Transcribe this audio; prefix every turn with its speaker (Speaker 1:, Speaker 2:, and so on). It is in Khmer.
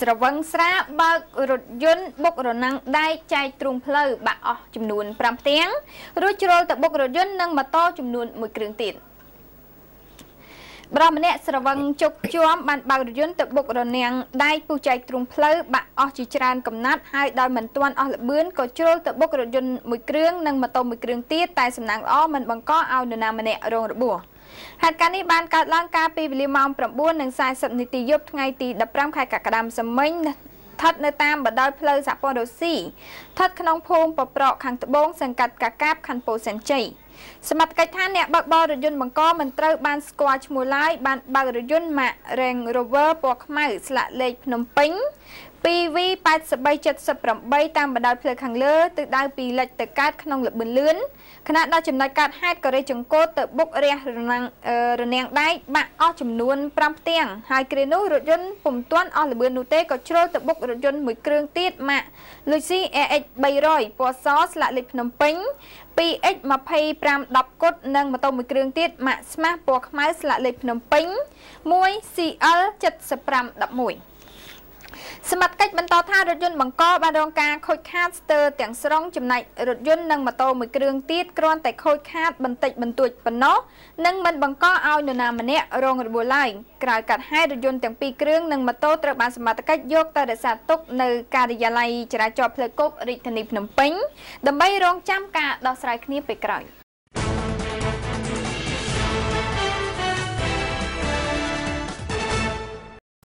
Speaker 1: ស្រវឹងស្រាបើករថយន្តបុករណាំងដែកចែកទ្រូងផ្លូវបាក់អស់ចំនួន5ផ្ទាំងរួចជ្រុលទៅបុករថយន្តនិងម៉ូតូចំនួន1គ្រឿងទៀតបរិម្នាក់ស្រវឹងជុកជាំបានបើករថយន្តទៅបុករនាំងដែកពុះចែកទ្រូងផ្លូវបាក់អស់ជាច្រើនកំណាត់ហើយដោយមិនទាន់អស់លបឿនក៏ជ្រុលទៅបុករថយន្តមួយគ្រឿងនិងម៉ូតូមួយគ្រឿងទៀតតែសំណាងល្អមិនបង្កឲ្យនរណាម្នាក់រងរបួស ហេតុការណ៍នេះបានកើតឡើងកាលពីវេលាម៉ោង9:40នាទីយប់ថ្ងៃទី15ខែកក្កដាសមិញស្ថិតនៅតាមបណ្ដោយផ្លូវសហព័ន្ធរុស្ស៊ីស្ថិតក្នុងភូមិប៉ប្រកខាងត្បូងសង្កាត់កាកាបខណ្ឌពោធិ៍សែនជ័យ សមត្ថកិច្ចថាអ្នកបើកបររថយន្តបង្កមិនត្រូវបានស្គាល់ឈ្មោះឡើយបានបើករថយន្ត Mack Range Rover ពណ៌ខ្មៅស្លាកលេខភ្នំពេញ 2V8378 តាមបណ្ដោយផ្លូវខាងលើទិសដៅពីលិចទៅកើតក្នុងល្បឿនលឿនខណៈដល់ចំណុចកាត់ហេតុក៏រេចង្គោទៅបុករះរនាំងរនាំងដែកបាក់អស់ចំនួន5ផ្ទាំងហើយគ្រានោះរថយន្តពុំទាន់អស់ល្បឿននោះទេក៏ជ្រុលទៅបុករថយន្តមួយគ្រឿងទៀតម៉ាក Lucy AX 300ពណ៌សស្លាកលេខភ្នំពេញ 2X2510 គុតនិងម៉ូតូមួយគ្រឿងទៀតម៉ាក Smash ពណ៌ខ្មៅស្លាកលេខភ្នំពេញ 1CL7511 សមត្ថកិច្ចបន្តថារថយន្តបង្កបានរងការខូចខាតស្ទើរទាំងស្រុងចំណែករថយន្តនិងម៉ូតូមួយគ្រឿងទៀតគ្រាន់តែខូចខាតបន្តិចបន្តួចប៉ុណ្ណោះនិងមិនបង្កឲ្យនរណាម្នាក់រងរបួសឡើយក្រោយកាត់ហេតុរថយន្តទាំងពីរគ្រឿងនិងម៉ូតូត្រូវបានសមត្ថកិច្ចយកទៅរក្សាទុកនៅការិយាល័យចរាចរណ៍ផ្លូវគោករាជធានីភ្នំពេញដើម្បីរងចាំការដោះស្រាយគ្នាពេលក្រោយ។